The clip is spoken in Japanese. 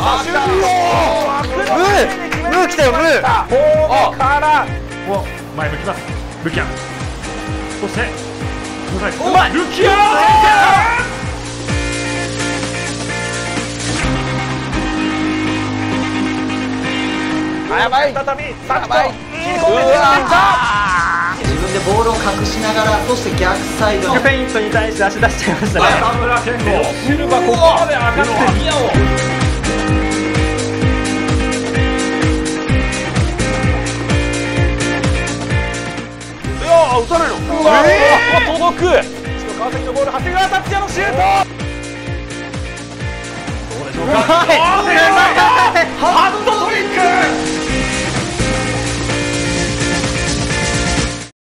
あシュートムームー来たよムー。ホームから。お前向きます。ルキア。ンそしてうまい。ルキアやばい。再びサッと切り込んでいった自分でボールを隠しながらそして逆サイド。フェイントに対して足出しちゃいましたね。田村健吾。シルバここまで上がっていやー打たれる。うわ、えー、届く。一度川崎のボール長谷川達也のシュート。どうでしょうか？